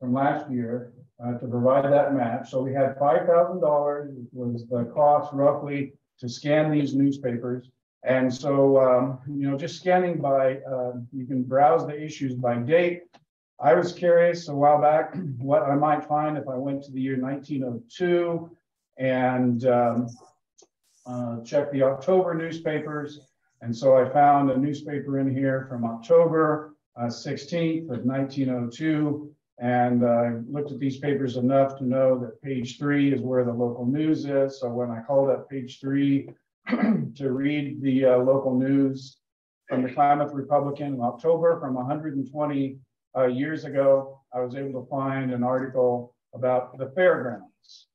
from last year uh, to provide that match. So we had $5,000 was the cost roughly to scan these newspapers. And so, um, you know, just scanning by, uh, you can browse the issues by date. I was curious a while back what I might find if I went to the year 1902 and um, uh, checked the October newspapers. And so I found a newspaper in here from October uh, 16th of 1902. And uh, I looked at these papers enough to know that page three is where the local news is. So when I called up page three to read the uh, local news from the Klamath Republican in October from 120 uh, years ago, I was able to find an article about the fairgrounds.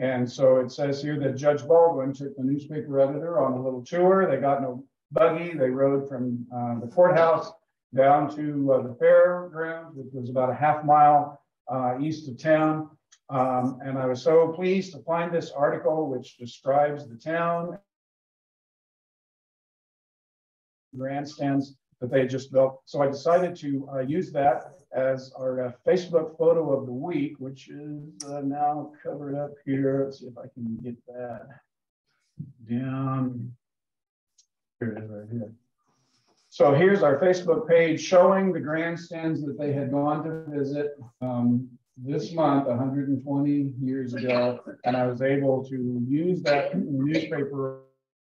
And so it says here that Judge Baldwin took the newspaper editor on a little tour. They got in a buggy. They rode from uh, the courthouse down to uh, the fairgrounds, which was about a half mile uh, east of town. Um, and I was so pleased to find this article, which describes the town grandstands that they just built. So I decided to uh, use that as our uh, Facebook photo of the week, which is uh, now covered up here. Let's see if I can get that down. Here it is right here. So here's our Facebook page showing the grandstands that they had gone to visit um, this month, 120 years ago. And I was able to use that newspaper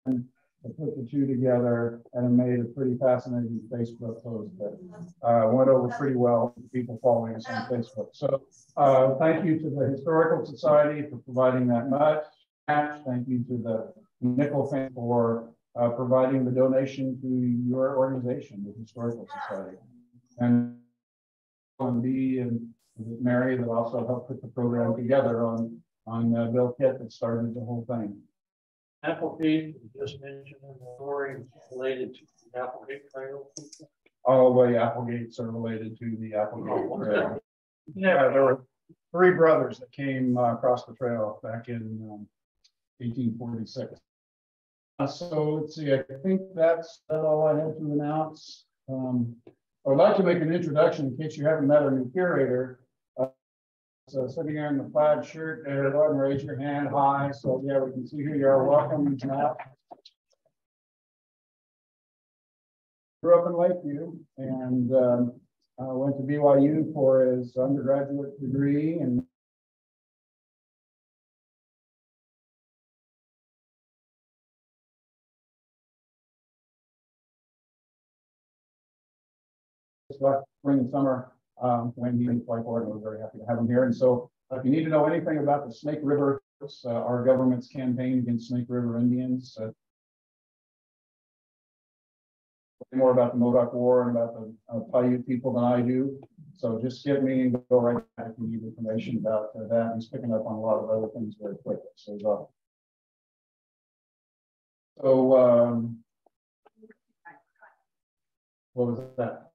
and put the two together and made a pretty fascinating Facebook post that uh, went over pretty well with people following us on Facebook. So uh, thank you to the Historical Society for providing that much. Thank you to the Nickel for uh, providing the donation to your organization, the Historical Society. And B and Mary that also helped put the program together on, on uh, Bill Kitt that started the whole thing. Applegate, you just mentioned in the story related to the Applegate Trail. All the Applegates are related to the Applegate Trail. Yeah, there were three brothers that came uh, across the trail back in um, 1846. Uh, so let's see, I think that's all I have to announce. Um, I would like to make an introduction in case you haven't met our new curator. Uh, so sitting here in the plaid shirt there, go ahead and raise your hand high. So yeah, we can see who you are. Welcome, Matt. Grew up in Lakeview and um, uh, went to BYU for his undergraduate degree and spring and summer um, when he for it. And we're very happy to have him here. And so uh, if you need to know anything about the Snake River, uh, our government's campaign against Snake River Indians, uh, more about the Modoc War and about the uh, Paiute people than I do. So just get me and go right back if you need information about uh, that. He's picking up on a lot of other things very quickly. So, uh, so um, what was that?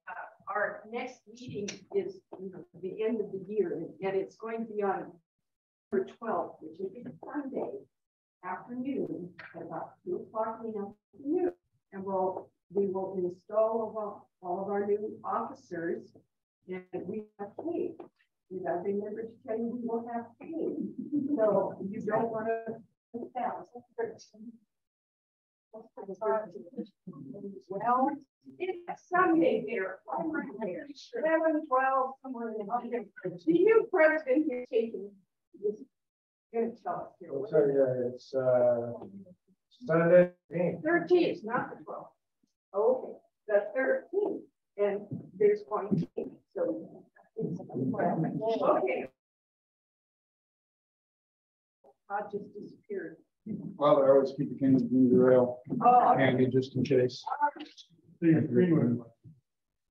Our next meeting is you know, the end of the year, and it's going to be on for 12th, which be Sunday afternoon at about 2 o'clock in the afternoon. And we'll, we will install all, all of our new officers, and we have cake. And I remember to tell you we will have cake. So you don't want to well, it's Sunday there, right there, seven, twelve, somewhere in there. The new president is taking this. Gonna tell us here. I'll tell you, it's uh, Sunday. Thirteenth, not the twelfth. Okay, the thirteenth, and there's going to be, so. Okay. I just disappeared. Well, I always keep the cans of ginger ale Oh, handy just in case.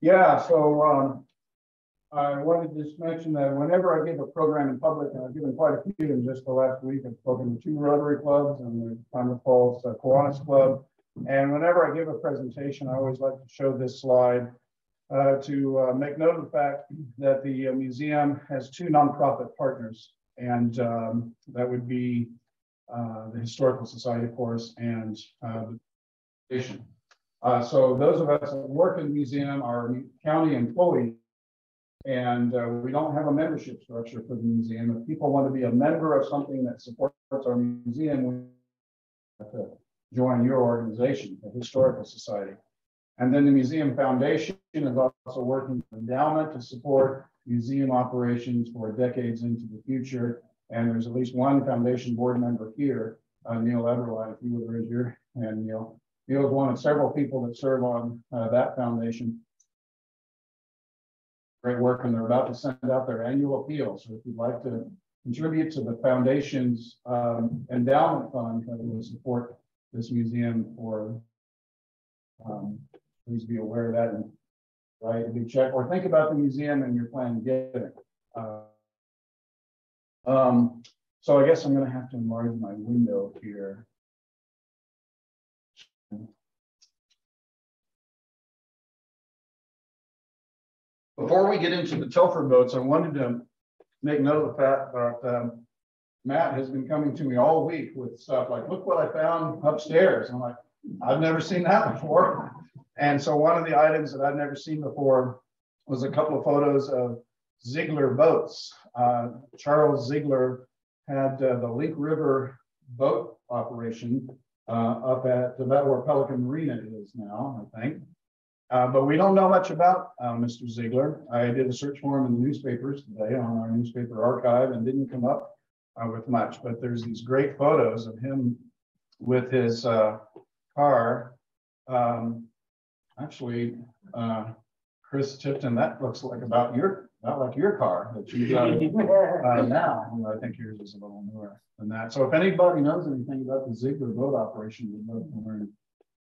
Yeah, so um, I wanted to just mention that whenever I give a program in public, and I've given quite a few in just the last week, I've spoken to two Rotary clubs and the Klamath Falls uh, Kiwanis Club. And whenever I give a presentation, I always like to show this slide uh, to uh, make note of the fact that the uh, museum has two nonprofit partners. And um, that would be uh, the Historical Society, of course, and uh, the station. Uh, so those of us that work in the museum are county employees, And uh, we don't have a membership structure for the museum. If people want to be a member of something that supports our museum, we have to join your organization, the Historical Society. And then the Museum Foundation is also working with endowment to support museum operations for decades into the future. And there's at least one foundation board member here, uh, Neil Everline, if you would raise your hand, Neil. Neil is one of several people that serve on uh, that foundation. Great work, and they're about to send out their annual appeal. So if you'd like to contribute to the foundation's um, endowment fund that will support this museum for um, please be aware of that and write a big check or think about the museum and your plan to get it. Um, so I guess I'm going to have to enlarge my window here. Before we get into the Telford boats, I wanted to make note of the fact that um, Matt has been coming to me all week with stuff like, look what I found upstairs. I'm like, I've never seen that before. And so one of the items that I've never seen before was a couple of photos of Ziegler boats. Uh, Charles Ziegler had uh, the Link River boat operation uh, up at about where Pelican Marina is now, I think. Uh, but we don't know much about Mr. Ziegler. I did a search for him in the newspapers today on our newspaper archive and didn't come up with much. But there's these great photos of him with his car um, actually, Chris Tipton, that looks like about your, not like your car that you got uh, now. I think yours is a little newer than that. So if anybody knows anything about the Ziegler boat operation, we'd love to learn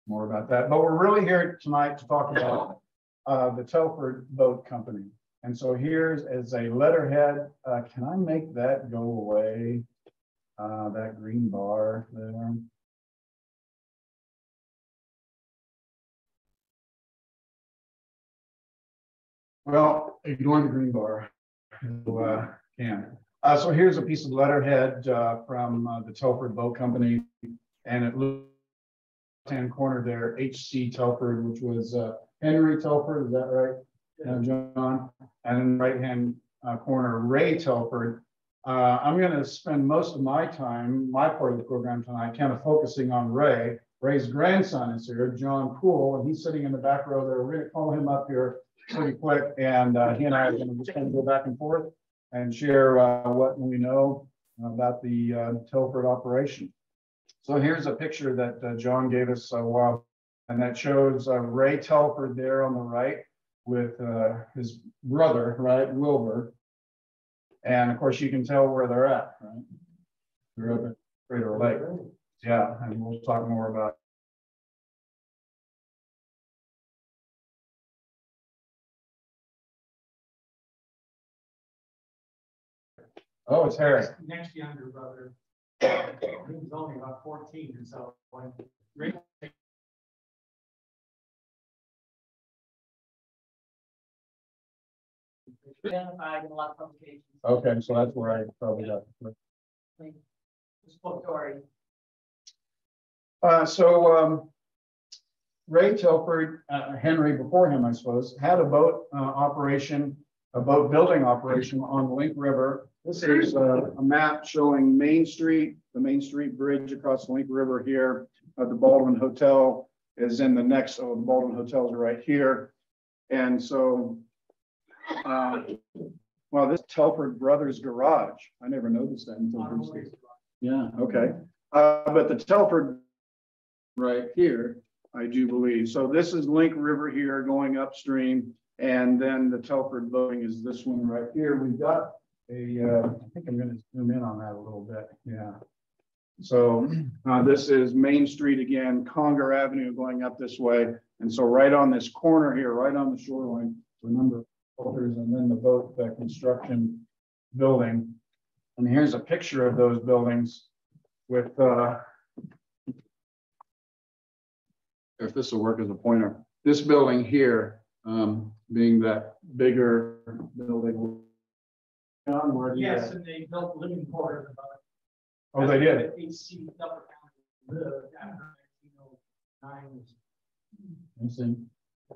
more about that. But we're really here tonight to talk about uh, the Telford Boat Company. And so here's as a letterhead. Uh, can I make that go away? Uh, that green bar there. Well, ignore the green bar. Uh, can. Uh, so here's a piece of letterhead uh, from uh, the Telford Boat Company, and it looks hand corner there, H.C. Telford, which was uh, Henry Telford, is that right, uh, John? And then right hand uh, corner, Ray Telford. I'm going to spend most of my time, my part of the program tonight, kind of focusing on Ray. Ray's grandson is here, John Poole, and he's sitting in the back row there. We're going to call him up here pretty quick, and uh, he and I are going to just kind of go back and forth and share uh, what we know about the uh, Telford operation. So here's a picture that uh, John gave us a while, and that shows uh, Ray Telford there on the right with uh, his brother, right, Wilbur. And of course, you can tell where they're at, right? They're up at Crater Lake. Yeah, and we'll talk more about Oh, it's Harry. Next younger brother, he was only about fourteen, and so when Rick identified in a lot of publications. Okay, so that's where I probably got. This book story. Uh, so, um, Ray Telford, uh, Henry before him, I suppose, had a boat, uh, operation, a boat building operation on the Link River this is a, a, map showing Main Street, the Main Street Bridge across the Link River here. Uh, the Baldwin Hotel is in the next, oh, the Baldwin Hotels are right here. And so, uh, well, this Telford Brothers Garage, I never noticed that until. Yeah, okay. Uh, but the Telford right here, I do believe. So this is Link River here going upstream. And then the Telford building is this one right here. We've got a, uh, I think I'm going to zoom in on that a little bit. Yeah. So uh, this is Main Street again, Conger Avenue going up this way. And so right on this corner here, right on the shoreline, a number of filters and then the boat the construction building. And here's a picture of those buildings with, uh, if this will work as a pointer, this building here um, being that bigger building John, where Yes, and they built living quarters about. oh, they did. AC Upper County lived after nineteen nine. I see. The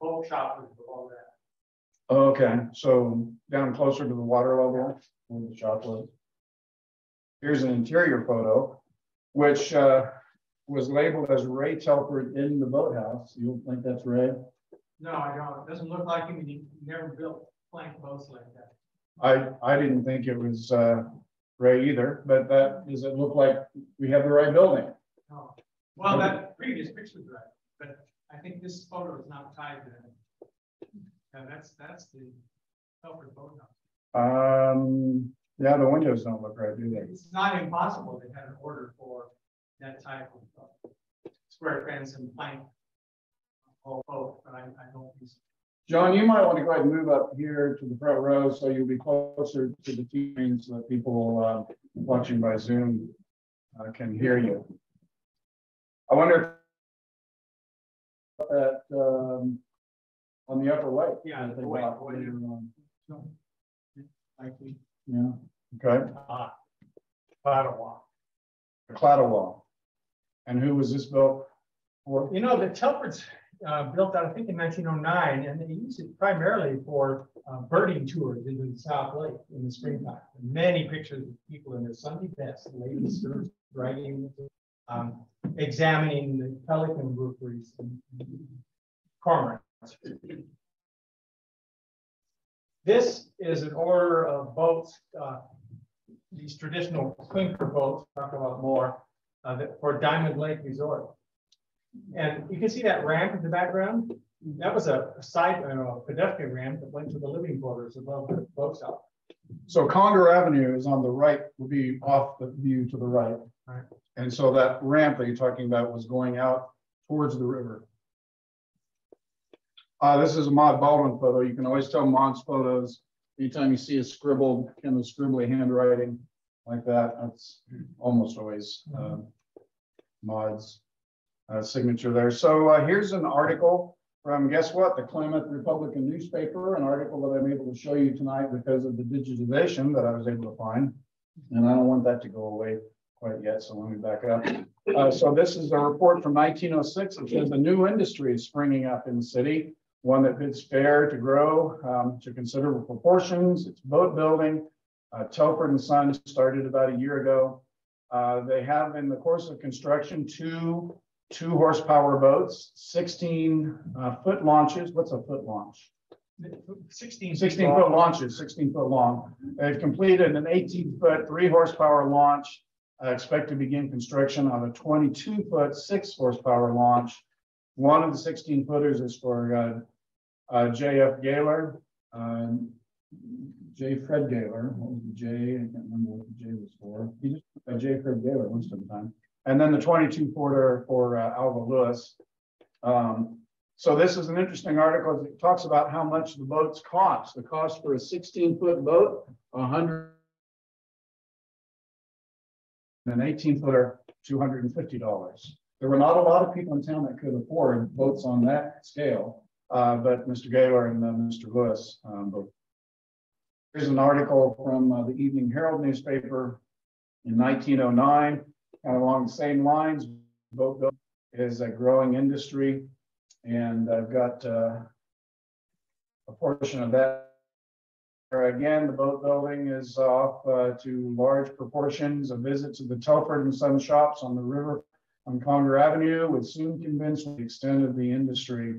boat shop was below that. Okay, so down closer to the water level where the shop was. Here's an interior photo, which uh, was labeled as Ray Telford in the boathouse. You don't think that's Ray? No, I don't. It doesn't look like him. He never built plank boats like that. I, I didn't think it was uh, Ray either, but that, does it look like we have the right building? Well, that previous picture was right, but I think this photo is not tied to that. Yeah, that's, that's the Telford boathouse. Um, yeah, the windows don't look right, do they? It's not impossible they had an order for that type of uh, square fence and plank. Boat, but I, I don't. think so. John, you might want to go ahead and move up here to the front row so you'll be closer to the TV so that people uh, watching by Zoom uh, can hear you. I wonder if that um, on the upper right. Yeah, the white got one. later on. Likely. Yeah, okay, Ah. Ottawa. Cladawall. And who was this built for? You know, the Telfords uh, built that, I think, in nineteen oh nine, and they used it primarily for uh, birding tours into the South Lake in the springtime. Many pictures of people in their Sunday best, ladies dragging, um, examining the pelican rookeries and cormorants. This is an order of boats, uh, these traditional clinker boats, talk about more, uh, that- for Diamond Lake Resort. And you can see that ramp in the background. That was a side, uh, pedestrian ramp that went to the living quarters above the boat shop. So Conger Avenue is on the right, will be off the view to the right. Right. And so that ramp that you're talking about was going out towards the river. Uh, this is a Maud Baldwin photo. You can always tell Maud's photos. Anytime you see a scribbled, kind of scribbly handwriting like that, that's almost always, um, Maud's uh, signature there. So, uh, here's an article from, guess what? The Klamath Republican newspaper, an article that I'm able to show you tonight because of the digitization that I was able to find. And I don't want that to go away quite yet, so let me back up. Uh, so this is a report from nineteen oh six. It says a new industry is springing up in the city, one that bids fair to grow um, to considerable proportions. It's boat building. Uh, Telford and Son started about a year ago. Uh, they have in the course of construction two two horsepower boats, sixteen uh, foot launches. What's a foot launch? Sixteen. 16 foot launches, 16 foot long. They've completed an 18 foot, three horsepower launch. I expect to begin construction on a 22 foot, six horsepower launch. One of the 16 footers is for uh, uh, JF Gaylor. um, J. Fred Gaylor, what was the J? I can't remember what the J was for. He just, uh, J. Fred Gaylor most of the time. And then the 22 footer for uh, Alva Lewis. Um, so this is an interesting article. It talks about how much the boats cost. The cost for a sixteen foot boat, a hundred. And an eighteen footer, two hundred and fifty dollars. There were not a lot of people in town that could afford boats on that scale. Uh, but Mr. Gaylor and uh, Mr. Lewis, um, both. Here's an article from uh, the Evening Herald newspaper in nineteen oh nine, kind of along the same lines. Boat building is a growing industry. And I've got uh, a portion of that. Again, the boat building is off uh, to large proportions. A visit to the Telford and Son shops on the river on Conger Avenue would soon convince the extent of the industry.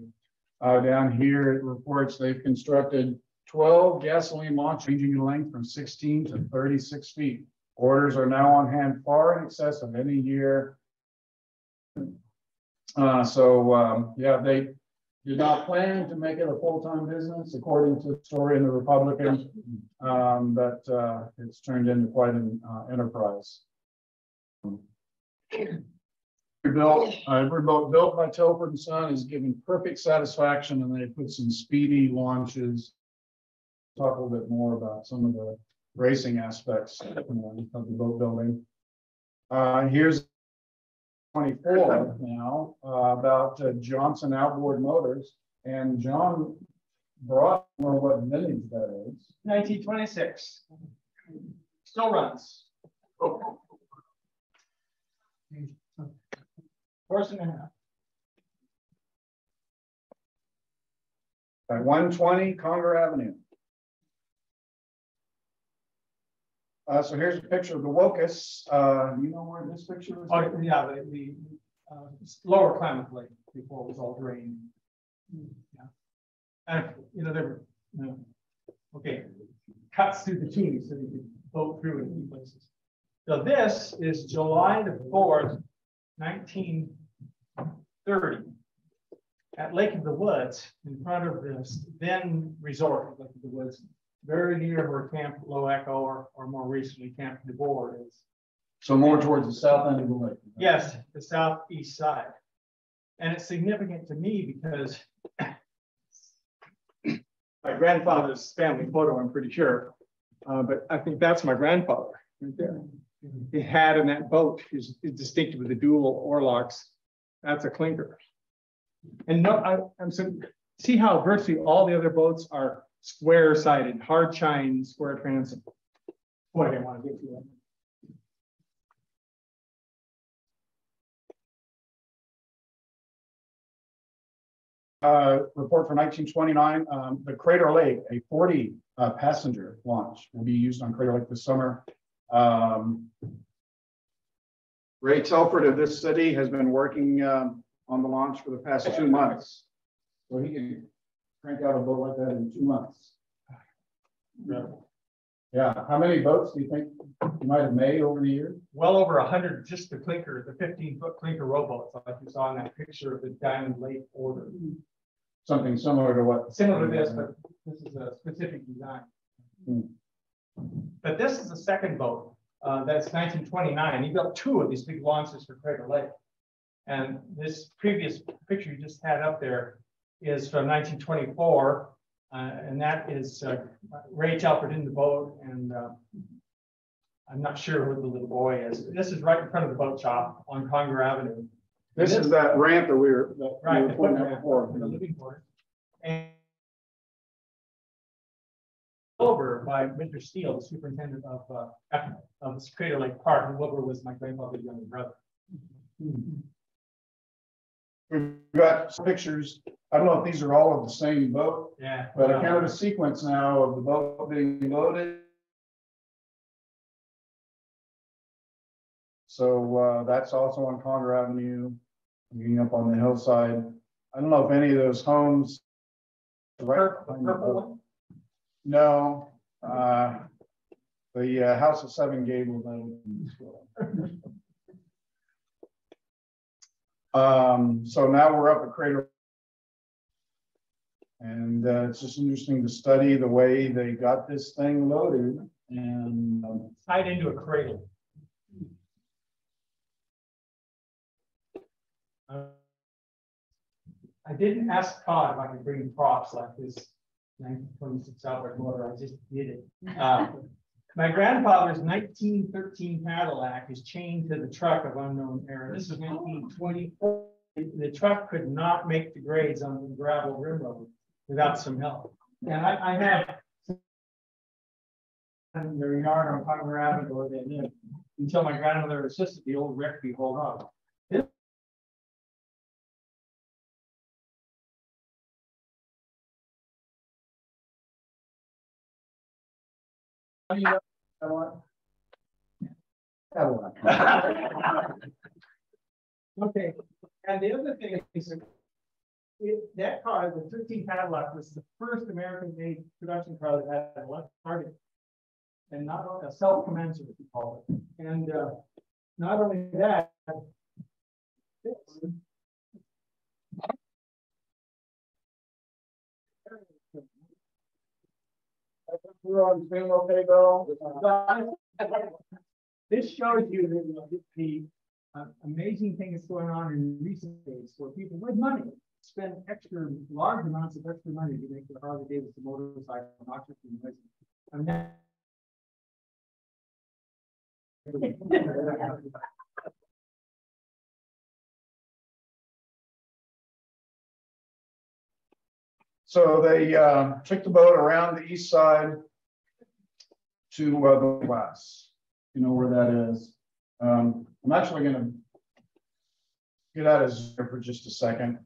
Uh, Down here, it reports they've constructed 12 gasoline launch ranging in length from 16 to 36 feet. Orders are now on hand far in excess of any year uh, so, um, yeah, they did not plan to make it a full-time business, according to the story in the Republican. Um, but, uh, it's turned into quite an, uh, enterprise. Built, uh, boat built by Telford and Son is giving perfect satisfaction and they put some speedy launches. Talk a little bit more about some of the racing aspects of the boat building. Uh, here's twenty-four now, uh, about uh, Johnson Outboard Motors. And John brought, or what vintage that is. Nineteen twenty-six. Still runs. Horse and a half. at one twenty Conger Avenue. Uh, so here's a picture of the Wocus. Uh, you know where this picture is? Oh, yeah, the, the, uh, lower Klamath Lake before it was all drained. Yeah. And, you know, there were, you know, okay, cuts through the Toonie so you could boat through in few places. So this is July the fourth, nineteen thirty. At Lake of the Woods, in front of this then resort, Lake of the Woods, very near where Camp Low Echo or, or more recently Camp DeBoer is. So more towards the south end of the lake. Yes, the southeast side. And it's significant to me because my grandfather's family photo, I'm pretty sure. Uh, but I think that's my grandfather right there. He had in that boat is, is distinctive with the dual oarlocks. That's a clinker. And no, I, I'm so see how virtually all the other boats are square sided, hard chine, square. Boy, I didn't want to get to that. Uh, report for nineteen twenty-nine, um, the Crater Lake, a forty, uh, passenger launch will be used on Crater Lake this summer. Um. Ray Telford of this city has been working, um, on the launch for the past two months. So he can crank out a boat like that in two months. Incredible. Yeah, how many boats do you think you might have made over the years? well over a hundred, just the clinker, the fifteen foot clinker rowboats, like you saw in that picture of the Diamond Lake order. Something similar to what? Similar to this, but this is a specific design. Hmm. But this is the second boat, uh, that's nineteen twenty-nine, he built two of these big launches for Crater Lake. And this previous picture you just had up there is from nineteen twenty-four. Uh, and that is, uh, Ray Telford in the boat and, uh, I'm not sure who the little boy is. This is right in front of the boat shop on Conger Avenue. This is that ramp that we were, that we Right. were the pointing out before. for the living quarters. And over by Mr. Steele, the superintendent of, uh, of this Crater Lake Park, and Wilbur was my grandfather's younger brother. We've got some pictures. I don't know if these are all of the same boat, Yeah. but I counted a sequence now of the boat being loaded. So uh, that's also on Conger Avenue, being up on the hillside. I don't know if any of those homes. Right. Purple one? No, uh, the uh, House of Seven Gables. Um, so now we're up at Crater. And uh, it's just interesting to study the way they got this thing loaded and um, Tied into a cradle. Uh, I didn't ask Todd if I could bring props like this nineteen twenty-six outboard motor, I just did it. Uh, My grandfather's nineteen thirteen Cadillac is chained to the truck of unknown era. This is nineteen twenty-four. The truck could not make the grades on the gravel rim road without some help. And I, I have in their yard on Conger Avenue where they live, until my grandmother assisted the old wreck be hauled off. Okay, and the other thing is it, that car, the thirteen Cadillac, was the first American-made production car that had a left target. And not only a self-commensurate, we call it, and, uh, not only that. we're on film, okay, Bill? This shows you the, the uh, amazing thing that's going on in recent days where people with money spend extra, large amounts of extra money to make their Harley Davidson motorcycle be noisy. I mean, that- So they uh, took the boat around the east side to uh, the glass. You know where that is. Um, I'm actually going to get out of here for just a second.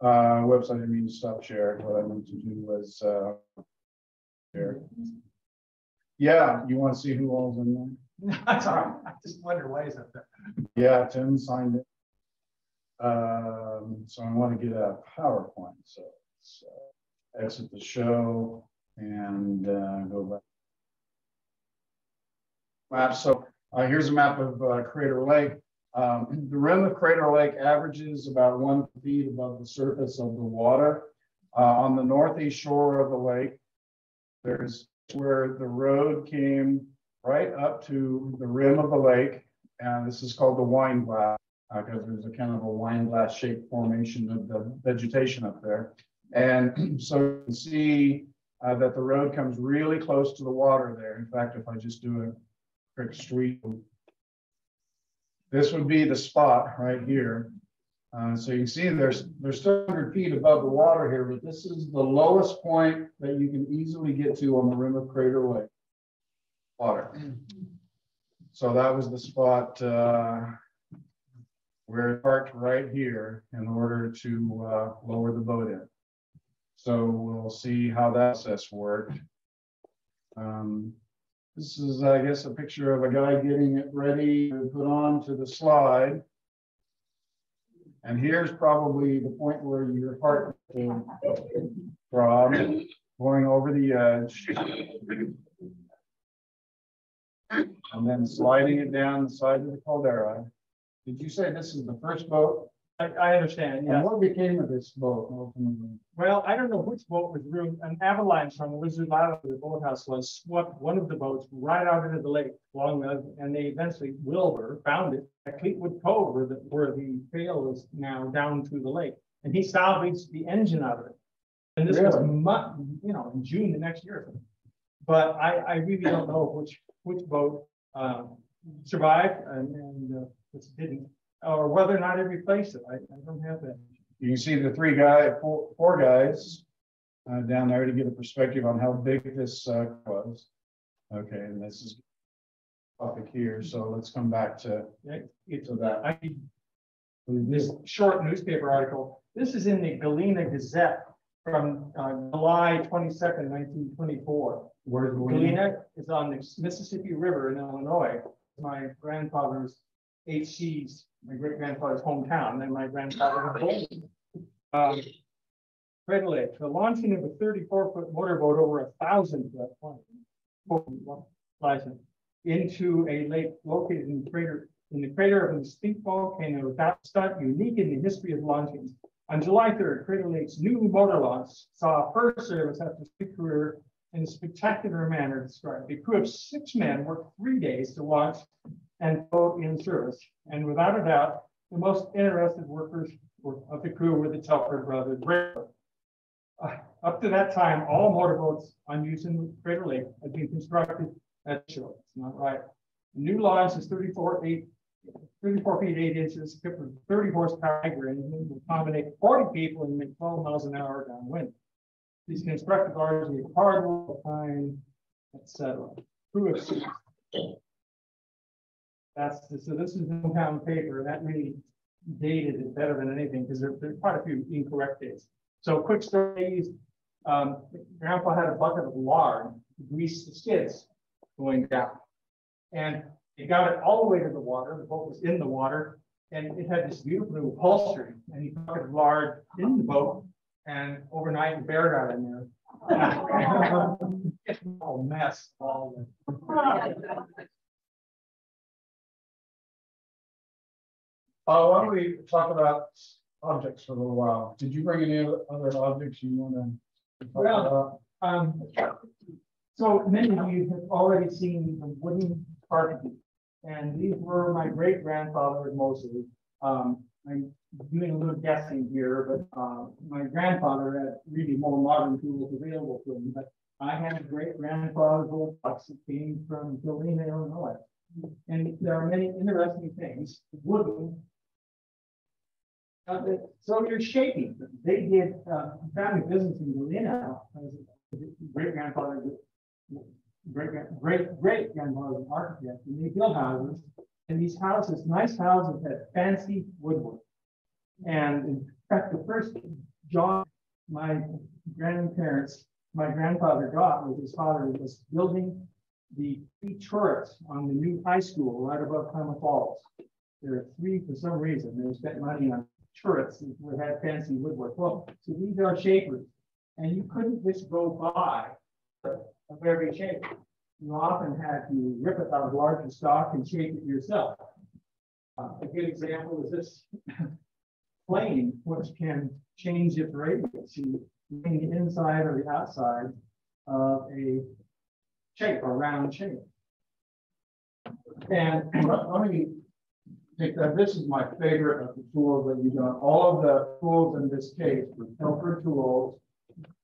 Uh, website, I mean to stop sharing. What I meant to do was, uh, share. Yeah, you want to see who all's in there? That's all right. I just wonder why is that there? Yeah, Tim signed it. Um, so I want to get a PowerPoint, so let's uh, exit the show and uh, go back. Map, so uh, here's a map of uh, Crater Lake. Um, the rim of Crater Lake averages about one feet above the surface of the water. Uh, on the northeast shore of the lake, there's where the road came right up to the rim of the lake. And this is called the wine glass because there's a kind of a wine glass shaped formation of the vegetation up there. And so you can see uh, that the road comes really close to the water there. In fact, if I just do a quick street, this would be the spot right here. Uh, so you can see there's there's still 100 feet above the water here, but this is the lowest point that you can easily get to on the rim of Crater Lake. Water. So that was the spot uh, where it parked right here in order to uh, lower the boat in. So we'll see how that process worked. Um, this is, I guess, a picture of a guy getting it ready to put on to the slide. And here's probably the point where your heart throb, going over the edge. And then sliding it down the side of the caldera. Did you say this is the first boat? I, I understand, yeah. And what became of this boat ultimately? Well, I don't know which boat was ruined. An avalanche from Wizard Island, the boathouse was swept one of the boats right out into the lake along with, and they eventually, Wilbur found it at Fleetwood Cove where the, where the trail is now down to the lake. And he salvaged the engine out of it. And this was, Really? mu- you know, in June the next year. But I, I really don't know which, which boat, um, survived and, and, uh, which didn't. Or whether or not it replaced it. I, I don't have that. You can see the three guy, four, four guys uh, down there to get a perspective on how big this uh, was. Okay, and this is topic here, so let's come back to, Yeah, to that. I, this short newspaper article, this is in the Galena Gazette from uh, July twenty-second, nineteen twenty-four. Where's the Galena is on the Mississippi River in Illinois. My grandfather's HC's, my great grandfather's hometown, and my grandfather. born. Um, Crater Lake, the launching of a thirty-four foot motorboat over a thousand foot into a lake located in the crater, in the crater of an extinct volcano, that stunt unique in the history of launchings. On July third, Crater Lake's new motor launch saw first service after a career in a spectacular manner described. A crew of six men worked three days to launch and boat in service. And without a doubt, the most interested workers of the crew were the Telford brothers. Uh, Up to that time, all motorboats on use in Crater Lake had been constructed at shore. It's not right. The new launch is 34 eight 34 feet 8 inches, equipped with 30 horsepower engine, will accommodate 40 people and make 12 miles an hour downwind. These constructed cars need hardwood, pine, etc. Crew of. That's, the- so this is hometown paper, that really dated it better than anything, because there, there are quite a few incorrect dates. So quick stories, um, grandpa had a bucket of lard to grease the skids going down. And he got it all the way to the water, the boat was in the water, and it had this beautiful new upholstery, and he put it lard in the boat, and overnight the bear got in there. It's a mess, all the. Uh, why don't we talk about objects for a little while? Did you bring any other objects you want to? Well, Um, so many of you have already seen the wooden carpet. And these were my great grandfather mostly. Um, I'm doing a little guessing here, but, uh, my grandfather had really more modern tools available to him, but I had a great grandfather's old box that came from Galena, Illinois. And there are many interesting things, wooden. Uh, so you're shaping, they did, uh, family business in Galena, great grandfather, great, great, great grandfather was an architect, and they built houses. And these houses, nice houses had fancy woodwork. And in fact, the first job my grandparents, my grandfather got was his father was building the three turrets on the new high school right above Klamath Falls. There are three for some reason. They spent money on turrets that had fancy woodwork. Well, so these are shapers. And you couldn't just go buy a very shape. You often had to rip it out of larger stock and shape it yourself. Uh, a good example is this plane, which can change its radius. You bring the inside or the outside of a shape or round shape. And let me that. This is my favorite of the tools that you've done. All of the tools in this case were Telford tools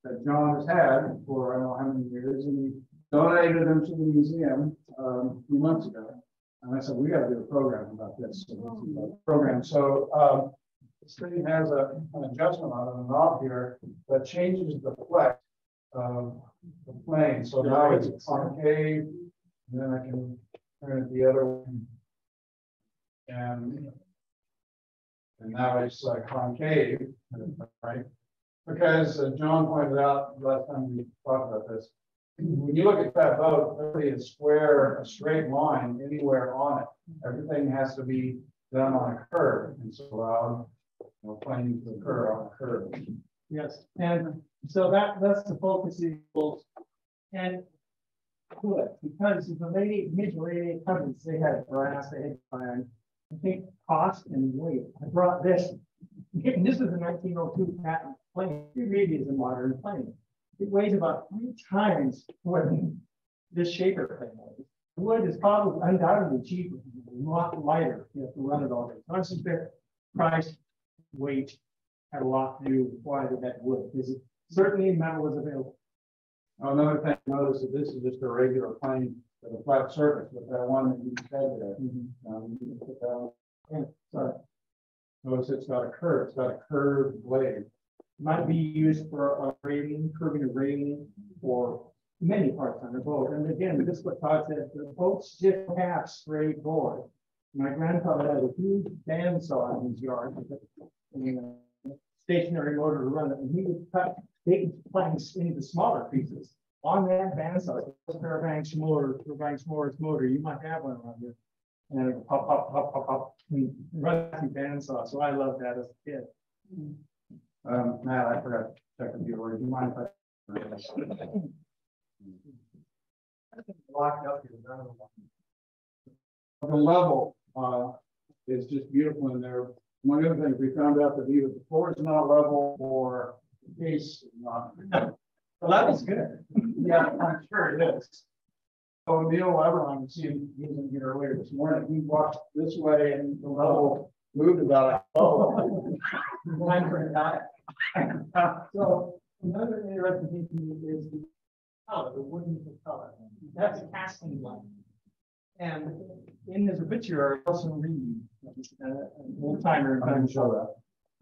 that John has had for I don't know how many years, and he donated them to the museum um, a few months ago. And I said, we got to do a program about this. So program. So um, thing has a, an adjustment on a knob here that changes the flex of the plane. So now it's concave, and then I can turn it the other way. And and now it's uh, concave, right? Because uh, John pointed out last time we talked about this, when you look at that boat, really a square, a straight line anywhere on it. Everything has to be done on a curve, and so allowed, you know, plane to occur on a curve. Yes, and so that, that's the focus equals. And good, because the late, mid eight hundreds, they had brass, they had iron. I think cost and weight. I brought this. And this is a nineteen oh two patent plane. Really is a modern plane. It weighs about three times what this shaper plane weighs. Wood is probably undoubtedly cheaper, a lot lighter. You have to run it all day. So I suspect price, weight, had a lot to do with why they had wood, because certainly metal was available. Another thing, notice that this is just a regular plane with a flat surface, but that one that you said there. um, you can put that. Sorry. Notice it's got a curve, it's got a curved blade. Might be used for a rating, curving a rating for many parts on the boat. And again, this is what Todd said, the boats just half straight board. My grandfather had a huge bandsaw in his yard. with a, Stationary motor to run it, and he would cut big planks into smaller pieces. On that bandsaw, Fairbanks motor, Fairbanks Morse motor, you might have one around here. And it pop, pop, pop, pop, pop, through bandsaw, so I loved that as a kid. Um, Matt, I forgot to check with you, would you mind if I? Locked up here. The level, uh, is just beautiful in there. One of the things we found out that either the floor is not level or the case is not. Well, that was good. Yeah, I'm sure it is. So Neil Everline, was seeing, he in here earlier this morning, he walked this way and the level moved about. For that. So another interesting thing to is the color, the wooden color. That's a casting line. And in his obituary, Wilson Reed, uh, an old timer in I can time show that.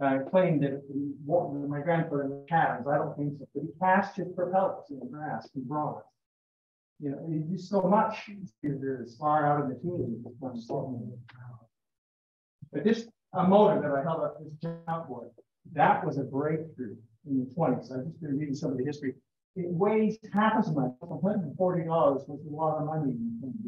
Uh, claimed that my grandfather cabins, I don't think so, but he cast his propellers in the grass and bronze. You know, you do so much, you're as far out of the stone. But this, a motor that I held up, this jump board, that was a breakthrough in the twenties. I've just been reading some of the history. It weighs half as much, hundred and forty dollars was a lot of money. in the 20s.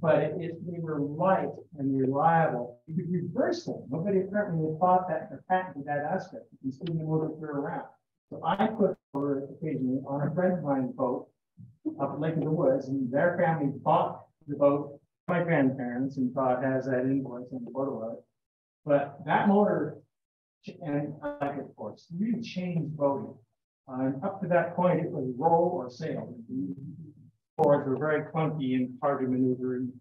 But it, they were light and reliable. You could reverse them. Nobody apparently thought that or patented that aspect. You can spin the motor clear around. So I put over occasionally on a friend of mine's boat up at Lake of the Woods, and their family bought the boat. My grandparents and thought has that invoice and photo of it. But that motor, and I like it, of course, really changed boating. Uh, And up to that point, it was roll or sail. Boards were very clunky and hard to maneuver. and-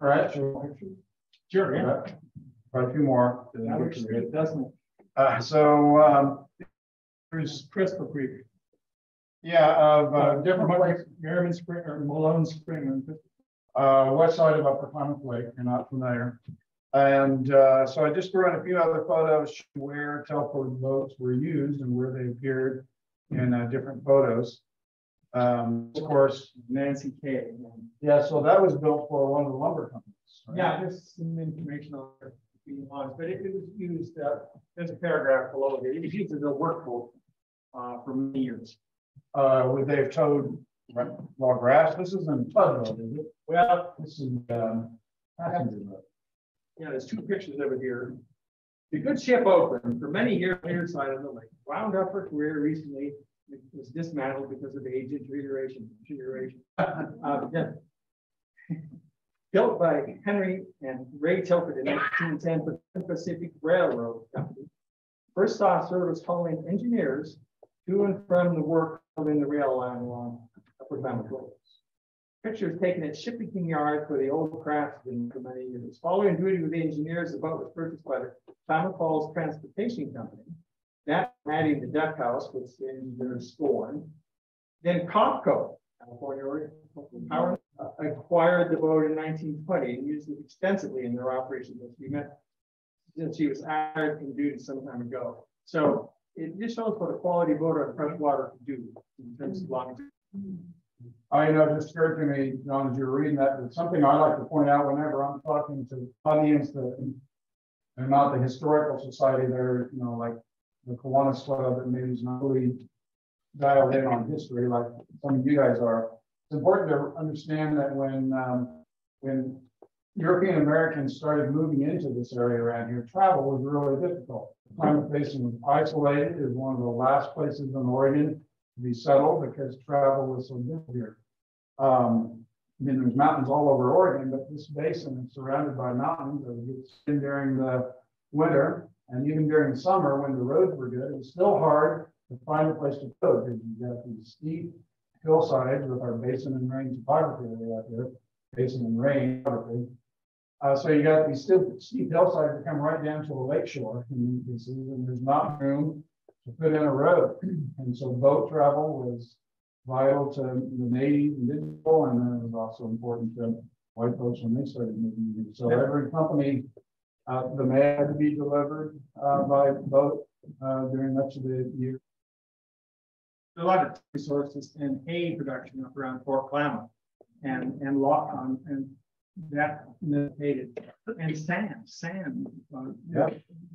All right, sure. Yeah. Quite a few more. That works good, doesn't it? Uh, so, um, There's Crystal Creek. yeah, of, uh, different places. Merriman Spring or Malone Spring. uh, west side of Upper Klamath Lake, if you're not familiar. And, uh, so I just threw in a few other photos where Telford boats were used and where they appeared in, uh, different photos. Um, of course, Nancy K. yeah, so that was built for one of the lumber companies. right? Yeah, there's some information on being launched, but it, it was used, uh, there's a paragraph below it, it was used as a workboat uh, for many years. Uh, would they have towed raw grass? This isn't tugboat, is it? Well, This is, um, passenger you know, there's two pictures it here. The good ship opened for many years side of the lake, wound up her career recently. It was dismantled because of age and deterioration, deterioration. Uh. Built by Henry and Ray Telford in nineteen ten for the Pacific Railroad Company. First saw service hauling engineers to and from the work in the rail line along Upper Klamath Road. Pictures taken at Shipping Yard for the old craft been for many years. Following duty with the engineers, the boat was purchased by the Klamath Falls Transportation Company. That adding the deck house, which the engineers scorned. Then Copco, California Power, uh, acquired the boat in nineteen twenty and used it extensively in their operations as we met. Since she was hired from duty some time ago. So it just shows what a quality boat on freshwater can do in terms of long. I know, it just occurred to me, John, as you were reading that, it's something I like to point out whenever I'm talking to audience that. They're not the historical society, they're, you know, like the Kiwanis Club that maybe is not really dialed in on history like some of you guys are. It's important to understand that when, um, when European Americans started moving into this area around here, travel was really difficult. Klamath Basin was isolated, it was one of the last places in Oregon be settled because travel was so difficult here. Um, I mean, there's mountains all over Oregon, but this basin is surrounded by mountains. It gets in during the winter and even during the summer when the roads were good, it was still hard to find a place to go because you've got these steep hillsides with our basin and range topography area out there, basin and range topography. Uh, so you got these steep, steep hillsides that come right down to a lake shore in many cases, and there's not room to put in a road. And so boat travel was vital to the native and digital, and then it was also important to white folks when they started moving. in. So every company, uh, the mail had to be delivered, uh, by boat, uh, during much of the year. a lot of resources in hay production up around Fort Klamath and, and law, um, and that necessitated, and sand, sand, uh, Yeah.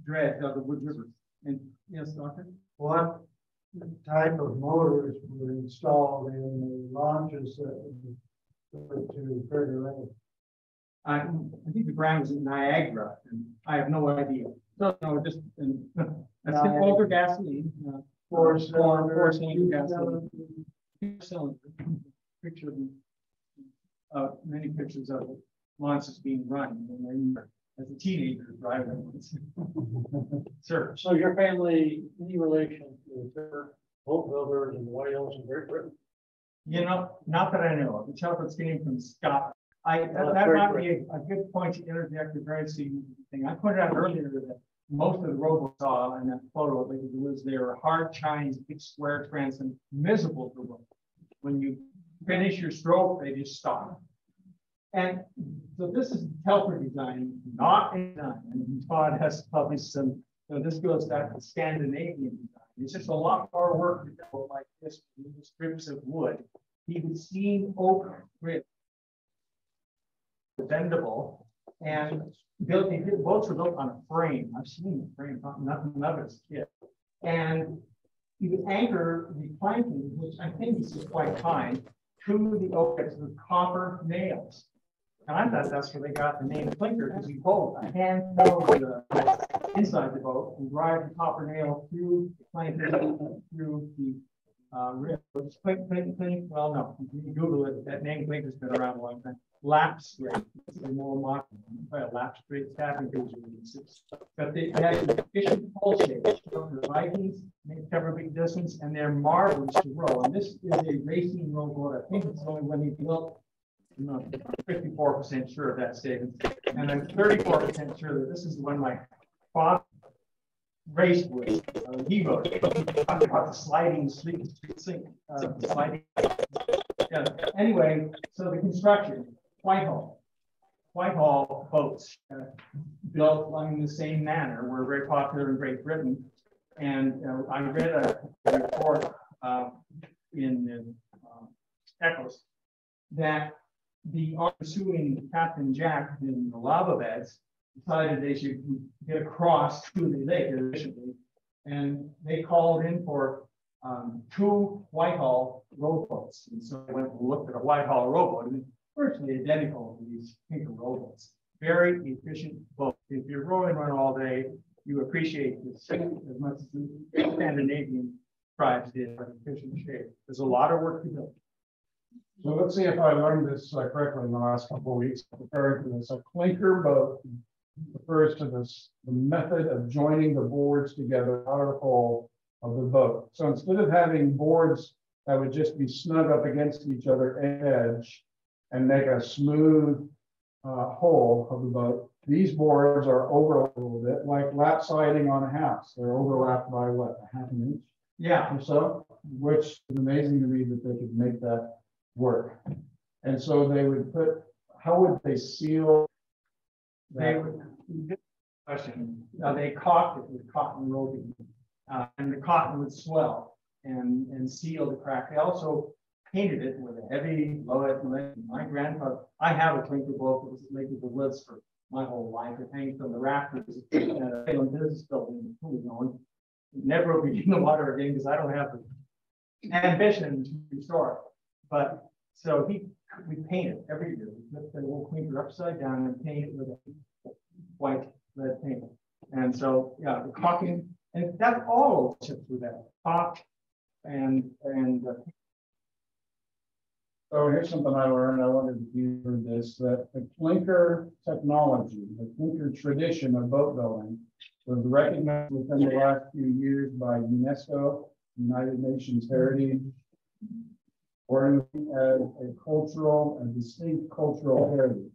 dredge of the Wood River. And yes, Doctor? What type of motors were installed in the launches to Crater Lake? I, I think the brand was in Niagara, and I have no idea. So, no, just, and that's the older gasoline. uh, Four Four, four cylinder, cylinder Two cylinder. Picture of, uh, many pictures of launches being run they were, as a teenager driving them. Sir, So your family, any relation to the boat builders in Wales and Great Britain? you know, not that I know of, the Telford's came from Scotland. I, that that might be a, a good point to interject the very significant thing. I pointed out earlier that most of the road saw in that photo, like, it was they were hard chines, big square transom, miserable to look. When you finish your stroke, they just stop. And so this is Telford design, not a design, and Todd has published some, so this goes back to Scandinavian design. It's just a lot more work to go like this, with strips of wood. He would steam oak grid. Bendable and built, boats were built on a frame. I've seen the frame, nothing of it's kit. And he would anchor the planking, which I think is quite fine, to the oak with copper nails. And I thought that's where they got the name clinker, because you pull a handheld the inside the boat and drive the copper nail through the plank, through the uh, rib. Well, no, you can Google it. That name clinker's been around a long time. Lapstrake, it's a more modern, a lapstrake staffing cruiser. But they had efficient pole shapes. The Vikings, they cover big distance and they're marvelous to row. And this is a racing rowboat. I think it's only when he built fifty-four percent sure of that statement, and I'm thirty-four percent sure that this is the one my father raced with. Uh, he wrote. Talked about the sliding sleep, sink, uh, sliding. Yeah. Anyway, so the construction, Whitehall. Whitehall boats uh, built along the same manner were very popular in Great Britain. And uh, I read a report uh, in the uh, Echoes that the pursuing Captain Jack in the lava beds decided they should get across to the lake efficiently. And they called in for um, two Whitehall rowboats. And so I went and looked at a Whitehall rowboat and virtually identical to these Tinker rowboats. Very efficient boat. If you're rowing one all day, you appreciate the sea as much as the Scandinavian tribes did, but efficient shape. There's a lot of work to do. So let's see if I learned this uh, correctly in the last couple of weeks, preparing for this. A clinker boat refers to this, the method of joining the boards together out of the hull of the boat. So instead of having boards that would just be snug up against each other edge and make a smooth uh, hull of the boat, these boards are overlapped a little bit, like lap siding on a house. They're overlapped by what, a half an inch Yeah, or so, which is amazing to me that they could make that work. And so they would put, how would they seal? they would, question, uh, they caulked it with cotton roving. Uh, and the cotton would swell and, and seal the crack. They also painted it with a heavy lead. lead. My grandfather, I have a clinker boat that was with the woods for my whole life. It hangs from the rafters at a Salem business building, who known. Never will be in the water again because I don't have the ambition to restore it. But so he, we paint it every year. We put the old clinker upside down and paint it with a white lead paint. And so, yeah, the caulking, and that's all chips with that caulk and, and uh, So here's something I learned. I wanted to you heard this, that the clinker technology, the clinker tradition of boat building was recognized within the last few years by UNESCO, United Nations Heritage, or a cultural, a distinct cultural heritage.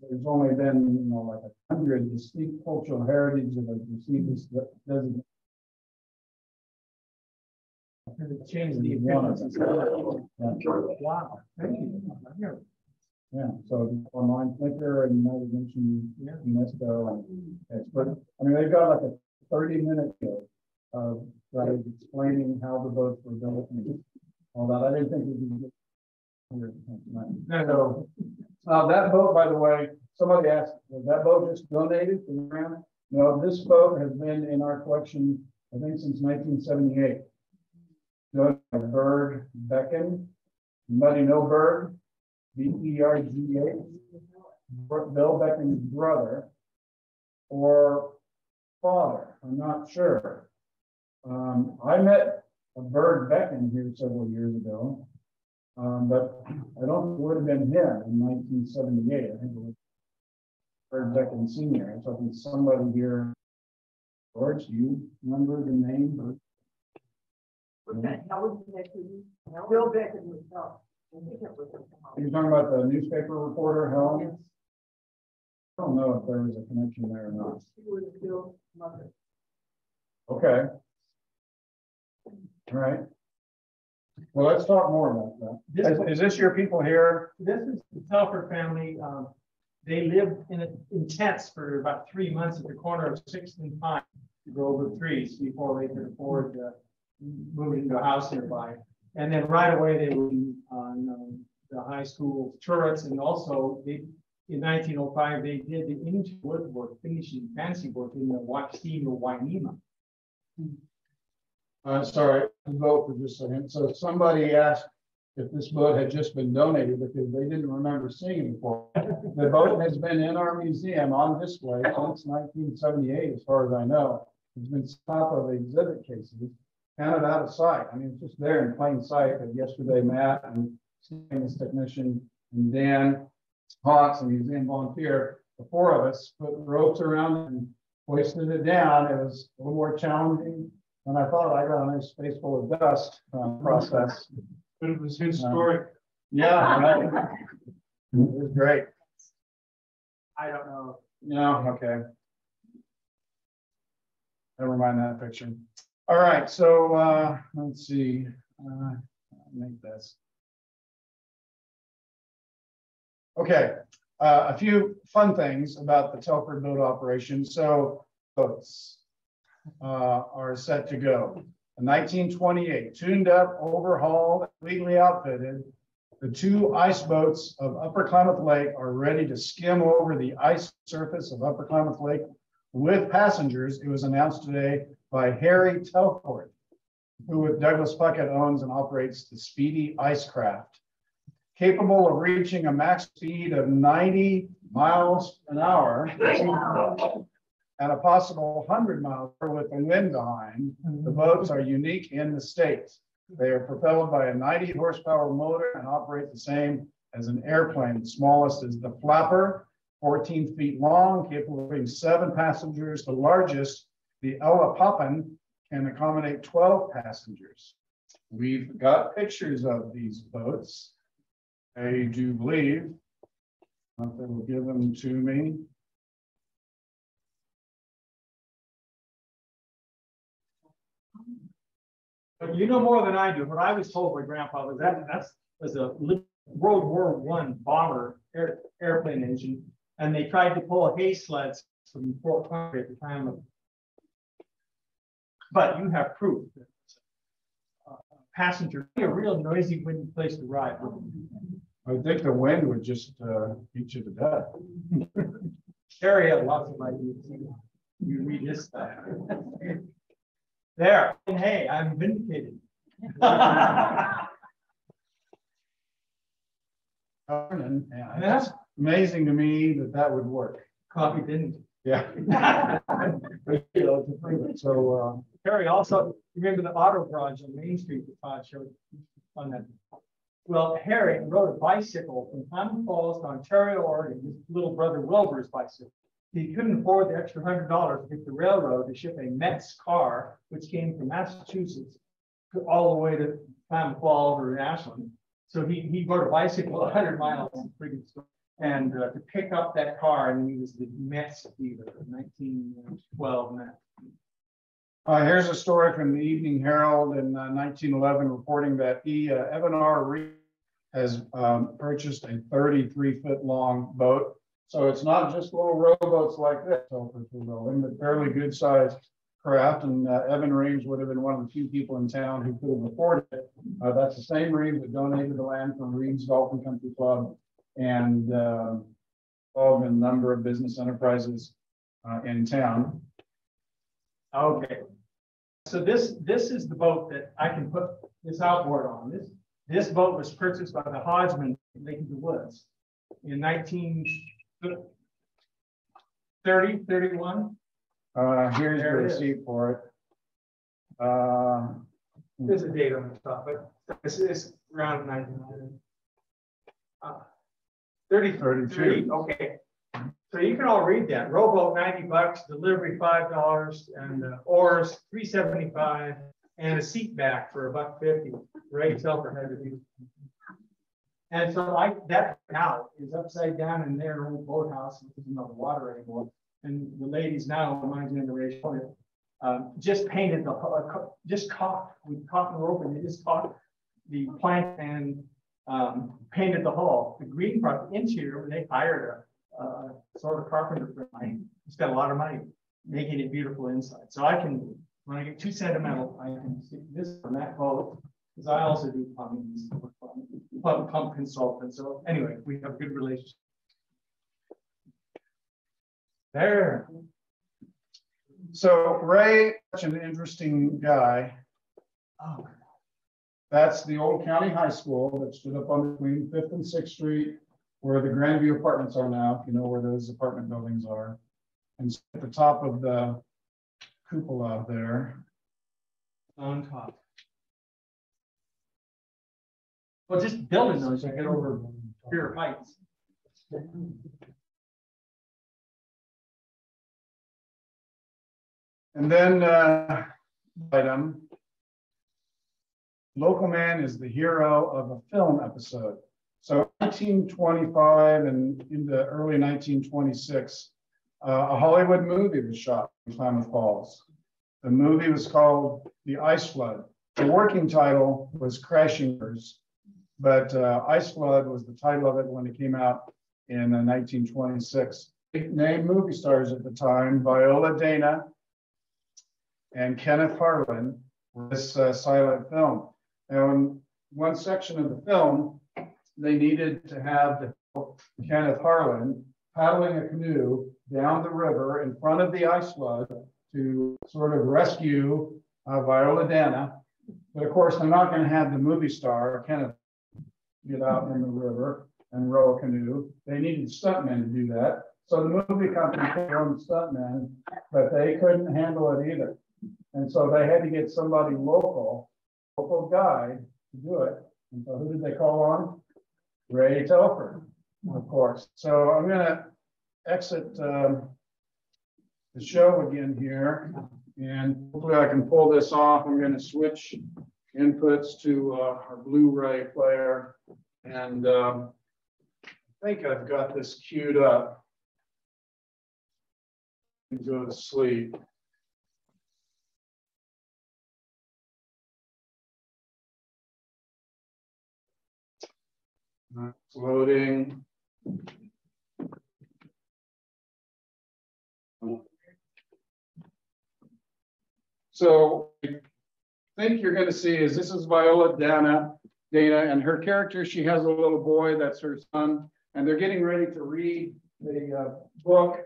There's only been, you know, like a hundred distinct cultural heritage that have received this designation. it changed the appearance. Wow, thank you. Yeah, so online Flickr and United Nations. UNESCO and expert, I mean, they've got like a thirty minute video of, explaining how the boats were built and that. I didn't think we could get. here tonight. So, uh, that boat, by the way, somebody asked, was that boat just donated the ground? No, this boat has been in our collection, I think, since nineteen seventy-eight. Donated by Berg Becken, anybody know Berg? B E R G A. Bill Becken's brother or father, I'm not sure. Um, I met a Bird Becken here several years ago. Um, but I don't, think it would have been him in nineteen seventy-eight, I think it was Bird Becken Senior, so I think somebody here. George, do you remember the name? or- Was that Helen Beckman? Bill Beckman was up. I think it was. You're talking about the newspaper reporter, Helen? I don't know if there was a connection there or not. She was Bill's mother. Okay. All right. Well, let's talk more about that. This, Is, is this your people here? this is the Telford family. Um, they lived in, a, in tents for about three months at the corner of Sixth and Pine, Grove of Trees, before they could afford uh, moving into a house nearby. And then right away they were on um, the high school turrets, and also they in 1905 they did the inch woodwork finishing fancy work in the Wa- steam of Winema. Uh, sorry, vote for just a second. So somebody asked if this boat had just been donated because they didn't remember seeing it before. The boat has been in our museum on display since nineteen seventy-eight, as far as I know. It's been top of exhibit cases, counted out of sight. I mean, it's just there in plain sight, but yesterday Matt and this technician and Dan Hawks, a museum volunteer, the four of us put ropes around and hoisted it down. It was a little more challenging than I thought. I got a nice space full of dust um, process. But it was historic. Yeah, right. It was great. I don't know. No, okay. Never mind that picture. All right, so uh, let's see. Uh, make this. Okay, uh, a few fun things about the Telford boat operation. So boats uh, are set to go. In 1928, tuned up, overhauled, legally outfitted, The two ice boats of Upper Klamath Lake are ready to skim over the ice surface of Upper Klamath Lake with passengers. It was announced today by Harry Telford, who with Douglas Puckett owns and operates the Speedy Icecraft, capable of reaching a max speed of 90 miles an hour and a possible 100 miles with the wind behind. The boats are unique in the state. They are propelled by a 90 horsepower motor and operate the same as an airplane. The smallest is the flapper, 14 feet long, capable of being seven passengers. The largest, the Ella Poppin, can accommodate 12 passengers. We've got pictures of these boats. I do believe. uh, They will give them to me. But you know more than I do. What I was told by grandpa was that that's was a World War One bomber air, airplane engine. And they tried to pull hay sleds from Fort Conway at the time of. But you have proof. that uh, Passenger, a real noisy, windy place to ride. I think the wind would just uh, beat you to death. Harry had lots of ideas. You- You read his stuff. There, and hey, I'm vindicated. And it's amazing to me that that would work. Coffee didn't. Yeah. But, you know, to prove it. So, uh, Harry also, remember the auto garage on Main Street that Todd showed on that? Well, Harry rode a bicycle from Klamath Falls to Ontario, Oregon, his little brother Wilbur's bicycle. He couldn't afford the extra hundred dollars to get the railroad to ship a Metz car, which came from Massachusetts all the way to Klamath Falls or Ashland. So he, he rode a bicycle hundred miles in. And uh, to pick up that car, and he was the Metz dealer, twelve Metz. uh, here's a story from the Evening Herald in uh, nineteen eleven reporting that he, uh, Evan R. Reed has um, purchased a thirty-three foot long boat. So it's not just little rowboats like this, rowing, but fairly good sized craft. And uh, Evan Reames would have been one of the few people in town who could have afforded it. Uh, that's the same Reames that donated the land from Golf and Country Club and involved in a number of business enterprises uh, in town. Okay. So this, this is the boat that I can put this outboard on. This, this boat was purchased by the Hodgman Lake of the Woods in nineteen thirty, thirty-one. Uh, here's the it is. receipt for it. Uh, There's a date on the top, but this is around nineteen hundred. Uh, Thirty, 32. thirty, okay. So you can all read that. Rowboat ninety bucks, delivery five dollars, and uh, oars three seventy-five, and a seat back for a buck fifty. Ray Telford had to do. And so I, that now is upside down in their old boathouse, which isn't on the water anymore. And the ladies now, my generation, um, just painted the, uh, just caulked with cotton rope and they just caulked the plank and um, painted the hull. The green part, the interior, when they hired a, uh, sort of carpenter for mine. Spent a lot of money making it beautiful inside. So I can, when I get too sentimental, I can stick this on that boat. Because I also do plumbing, stuff, pump, pump consultant. So anyway, we have a good relationship. There. so Ray, such an interesting guy. Oh, That's the old county high school that stood up on between Fifth and Sixth Street, where the Grandview Apartments are now, if you know where those apartment buildings are. And at the top of the cupola there. on top. Well, just building those, you get over fear of heights. And then, uh, item. Local man is the hero of a film episode. So nineteen twenty-five and into early nineteen twenty-six, uh, a Hollywood movie was shot in Klamath Falls. The movie was called The Ice Flood. The working title was Crashing Earth, but uh, Ice Flood was the title of it when it came out in uh, nineteen twenty-six. Named movie stars at the time, Viola Dana, and Kenneth Harlan, this uh, silent film. Now, in one section of the film, they needed to have Kenneth Harlan paddling a canoe down the river in front of the ice flood to sort of rescue uh, Viola Dana. But of course, they're not going to have the movie star Kenneth get out in the river and row a canoe. They needed stuntmen to do that. So the movie company put on stuntmen, but they couldn't handle it either. And so they had to get somebody local, local guy to do it. And so who did they call on? Ray Telford, of course. So I'm going to exit um, the show again here. And hopefully I can pull this off. I'm going to switch inputs to uh, our Blu-ray player. And um, I think I've got this queued up. And go to sleep. It's loading. So I think you're going to see is this is Viola Dana, Dana, and her character, she has a little boy, that's her son, and they're getting ready to read the uh, book.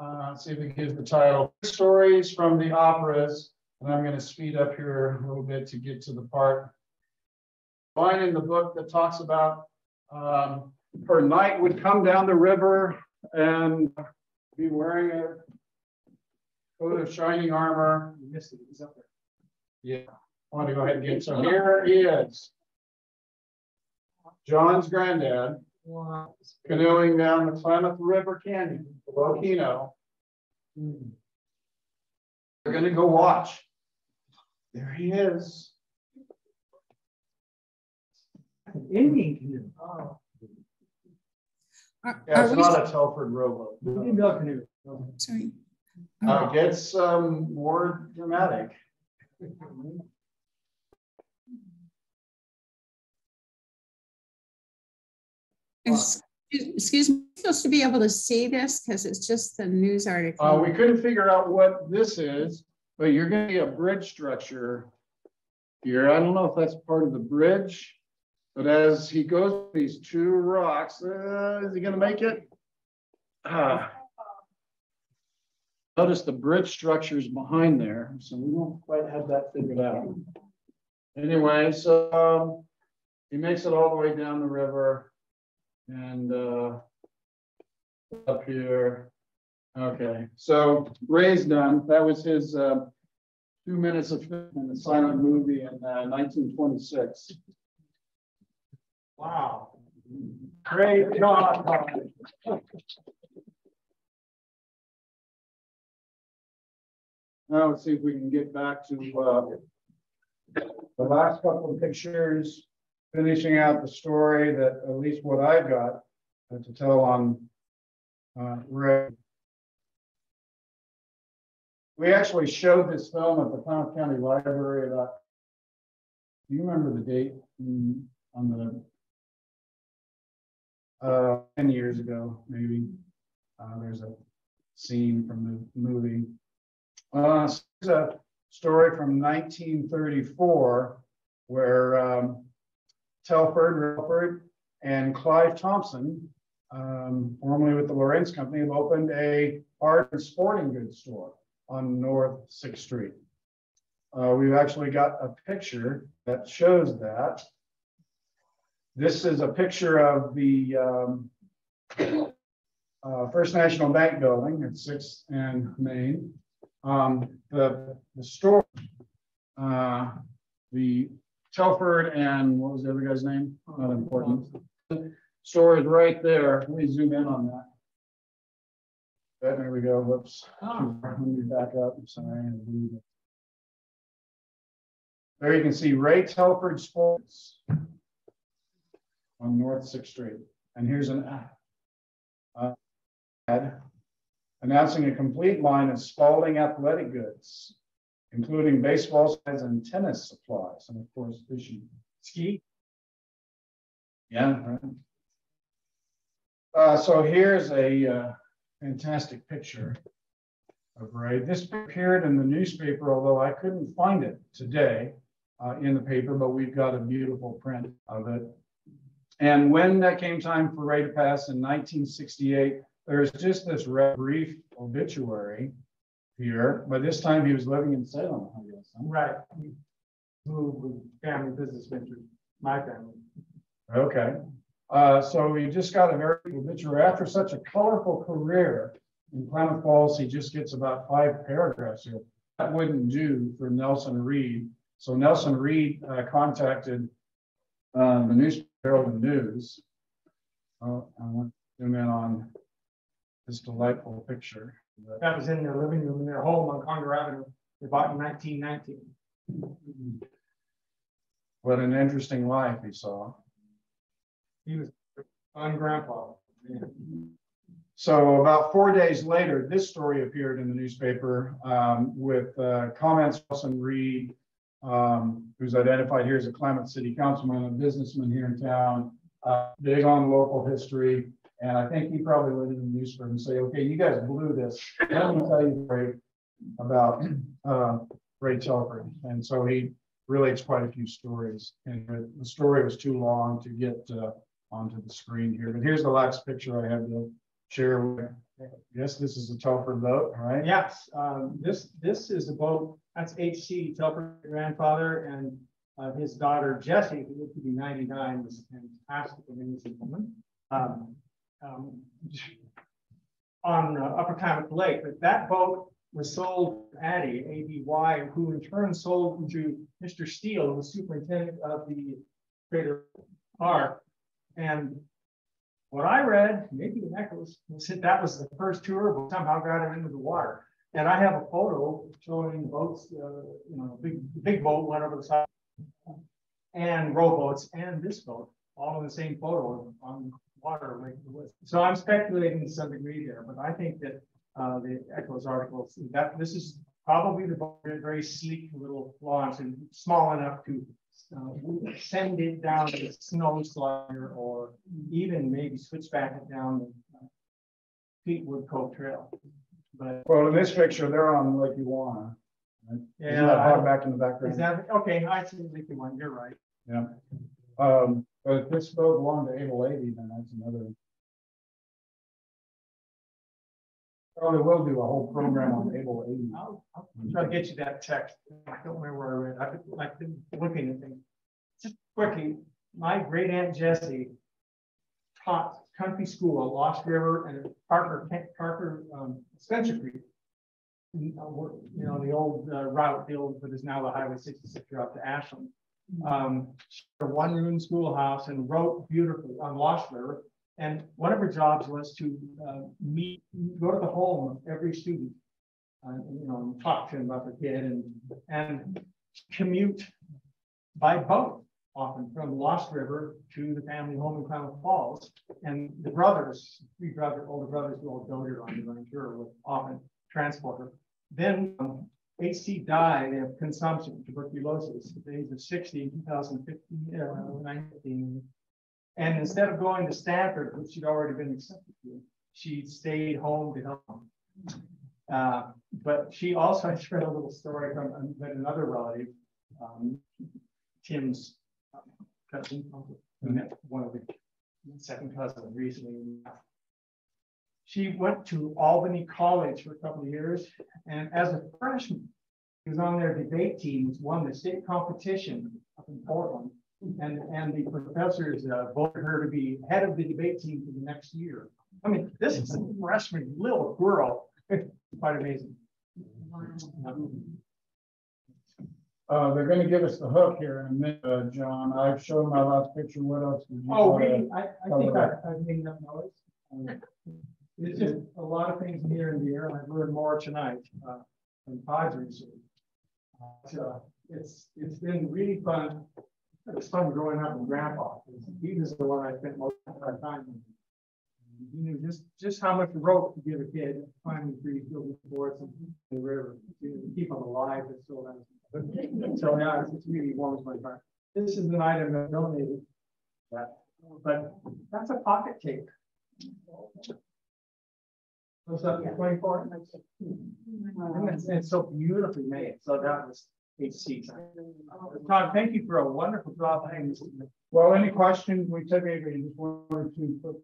Uh, see if it gives the title. Stories from the operas, and I'm going to speed up here a little bit to get to the part. Line in the book that talks about um, her knight would come down the river and be wearing a coat of shining armor. You missed there. Yeah. I want to go ahead and get some. here he is. John's granddad canoeing down the Klamath River Canyon, the volcano. Hmm. We're going to go watch. There he is. Indian canoe. Oh. Are, Yeah, it's we, not a Telford rowboat. Indian canoe. sorry. Uh, It gets um, more dramatic. Excuse me, supposed to be able to see this because it's just the news article. Uh, we couldn't figure out what this is, but you're gonna get a bridge structure here. I don't know if that's part of the bridge, but as he goes these two rocks, uh, is he gonna make it? Ah. Notice the bridge structure is behind there, so we won't quite have that figured out. Anyway, so um, he makes it all the way down the river and uh, up here. Okay, so Ray's done. That was his uh, two minutes of in the silent movie in uh, 1926. Wow. Great job. Now let's see if we can get back to uh, the last couple of pictures, finishing out the story that at least what I've got uh, to tell on uh, Ray. We actually showed this film at the Klamath County Library about, do you remember the date on the, uh, 10 years ago, maybe? Uh, there's a scene from the movie. Uh, it's a story from 1934 where um, Telford, and Clive Thompson, um, formerly with the Lorenz Company, have opened a art and sporting goods store on North Sixth Street. Uh, we've actually got a picture that shows that. This is a picture of the um, uh, First National Bank building at Sixth and Main. Um, the, the store, uh, the Telford and what was the other guy's name? Not important. Store is right there. Let me zoom in on that. There we go. Whoops. Let me back up. I'm sorry. There you can see Ray Telford Sports on North Sixth Street. And here's an uh, ad announcing a complete line of Spalding athletic goods, including baseball sides and tennis supplies, and of course, fishing. Ski? Yeah, right. Uh, so here's a uh, fantastic picture of Ray. This appeared in the newspaper, although I couldn't find it today uh, in the paper, but we've got a beautiful print of it. And when that came time for Ray to pass in nineteen sixty-eight, there's just this brief obituary here, but this time he was living in Salem, I guess. huh? Right. Moved with family business ventures, my family. Okay, uh, so he just got a very obituary after such a colorful career in Klamath Falls, he just gets about five paragraphs here. That wouldn't do for Nelson Reed. So Nelson Reed uh, contacted uh, the News Herald News. Oh, I want to zoom in on this delightful picture. That was in their living room in their home on Conger Avenue. They bought in nineteen nineteen. What an interesting life he saw. He was on grandpa. So about four days later, this story appeared in the newspaper um, with uh, comments from Reed, um, who's identified here as a Klamath City councilman, a businessman here in town, uh, big on local history. And I think he probably went in the newspaper and say, okay, you guys blew this. Let me tell you Ray, about uh, Ray Telford. And so he relates quite a few stories. And the- story was too long to get uh, onto the screen here. But here's the last picture I have to share. with- Yes, this is a Telford boat, right? Yes, um, this, this is a boat, that's H.C. Telford grandfather and uh, his daughter Jessie, who lived to be ninety-nine, was a fantastic, amazing woman. Um, um, on uh, Upper Klamath Lake, but that boat was sold to Addie, A-D-Y, who in turn sold to Mr. Steel, who was superintendent of the Crater Park. And what I read, maybe the echoes, was that that was the first tour, but somehow got it into the water. And I have a photo showing boats, uh, you know, big, big boat went over the side. And rowboats and this boat, all in the same photo on water. like it was. So I'm speculating to some degree there, but I think that, uh, the Echoes articles, that this is probably the very sleek little launch and small enough to uh, send it down the snow slider or even maybe switch back it down the uh, Cleetwood Cove Trail. But Well, in this picture, they're on Lake Ewauna. right? Isn't yeah, that I- back in the background? is that, okay, I see the Leaky one, you're right. Yeah. Um, but if this boat belonged to Able Lady, then that's another. Probably will do a whole program on Able Lady. I'll, I'll try to get you that text. I don't remember where I read. I've been, I've been looking at things. Just quickly, my great aunt Jessie taught country school at Lost River and Parker, Parker, um, Spencer Creek. You know, the old uh, route, the old, what is now the Highway sixty-six route to Ashland. Um, a one-room schoolhouse and wrote beautifully on Lost River. And one of her jobs was to uh, meet, go to the home of every student. Uh, you know, and talk to them about their kid and, and commute by boat often from Lost River to the family home in Klamath Falls. And the brothers, three brother, older brothers who all doted on her, sure, would often transport her. Then um, HC died of consumption, tuberculosis, at the age of 60 in 2015, uh, 19. And instead of going to Stanford, which she'd already been accepted to, she stayed home to help. Uh, but she also, I read a little story from um, another relative, um, Tim's um, cousin, who met one of the second cousin recently. She went to Albany College for a couple of years, and as a freshman, she was on their debate team, won the state competition up in Portland. And, and the professors uh, voted her to be head of the debate team for the next year. I mean, this is a freshman little girl, quite amazing. Uh, they're gonna give us the hook here in a minute, uh, John. I've shown my last picture. What else? did you Oh, really? I, I think I, I've made enough noise. Um, It's just a lot of things near and dear, and I've learned more tonight, uh, from Todd's research. Uh, it's, it's been really fun. It was fun growing up with grandpa. He was the one I spent most of my time with. He knew just, just how much rope to give a kid, climbing trees, building forts and the river, to keep them alive and so on. So yeah, it's- it's really warms my heart. This is an item that donated. That, but that's a pocket tape. What's up, twenty-four? And it's, it's so beautifully made, so that was HC. Todd, thank you for a wonderful job. putting this together. Well, any questions? We typically just wanted to put.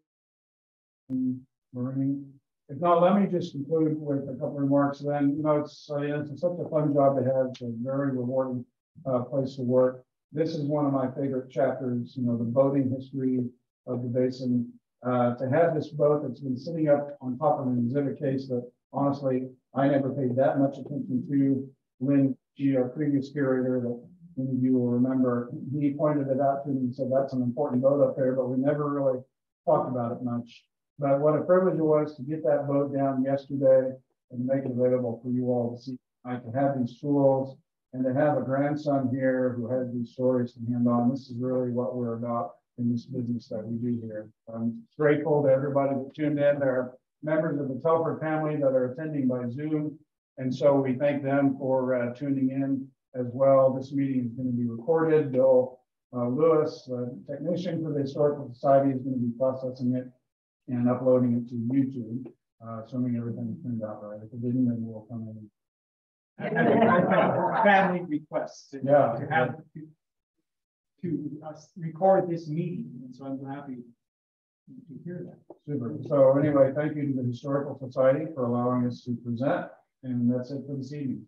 um, Maureen, if not, let me just conclude with a couple remarks then, you know, it's, uh, it's such a fun job to have, it's a very rewarding uh, place to work. This is one of my favorite chapters, you know, the boating history of the basin. Uh, to have this boat that's been sitting up on top of an exhibit case that honestly, I never paid that much attention to. G, our previous curator that many of you will remember, he pointed it out to me and said, that's an important boat up there, but we never really talked about it much. But what a privilege it was to get that boat down yesterday and make it available for you all to see. I can have these tools and to have a grandson here who has these stories to hand on. This is really what we're about in this business that we do here. I'm grateful to everybody that tuned in. There are members of the Telford family that are attending by Zoom. And so we thank them for uh, tuning in as well. This meeting is going to be recorded. Bill uh, Lewis, uh, technician for the Historical Society, is going to be processing it and uploading it to YouTube, uh, assuming everything turned out right. If it didn't, then we'll come in. Family requests. to- Yeah. To uh, have, to- to us record this meeting, and so I'm happy to hear that. Super. So anyway, thank you to the Historical Society for allowing us to present, and that's it for this evening.